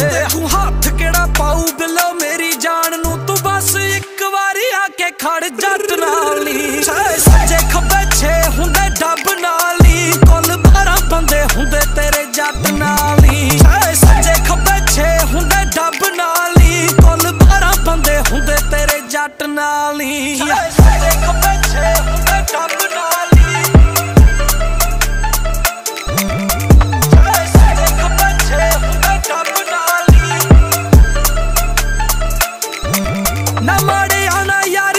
ਤੈਨੂੰ ਹੱਥ ਕਿਹੜਾ ਪਾਉ ਬਿਲੋ ਮੇਰੀ ਜਾਨ ਨੂੰ, ਤੂੰ ਬਸ ਇੱਕ ਵਾਰੀ ਆ ਕੇ ਖੜ ਜੱਟ ਨਾਲ ਨੀ ਸੱਜੇ ਖੱਬੇ ਛੇ ਹੁੰਦੇ ਡੱਬ ਨਾਲ ਨੀ ਕੁੱਲ 12 ਬੰਦੇ ਹੁੰਦੇ ਤੇਰੇ ਜੱਟ ਨਾਲ। ਨੀ ਸੱਜੇ ਖੱਬੇ ਛੇ ਹੁੰਦੇ ਡੱਬ ਨਾਲ ਨੀ ਕੁੱਲ 12 ਬੰਦੇ ਹੁੰਦੇ ਤੇਰੇ ਜੱਟ ਨਾਲ। ਨੀ Namah